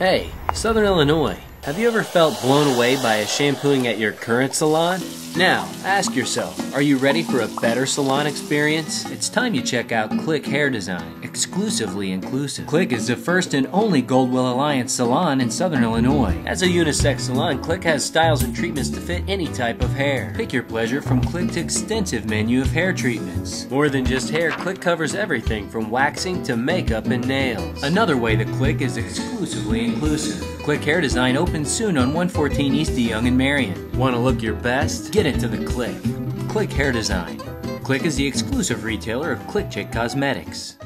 Hey, Southern Illinois, have you ever felt blown away by a shampooing at your current salon? Now, ask yourself, are you ready for a better salon experience? It's time you check out Clique Hair Design, exclusively inclusive. Clique is the first and only Goldwell Alliance salon in Southern Illinois. As a unisex salon, Clique has styles and treatments to fit any type of hair. Pick your pleasure from Clique's extensive menu of hair treatments. More than just hair, Clique covers everything from waxing to makeup and nails. Another way to Clique is exclusively inclusive. Clique Hair Design opens soon on 114 East DeYoung in Marion. Want to look your best? Get it into the Clique. Clique Hair Design. Clique is the exclusive retailer of Clique Chick Cosmetics.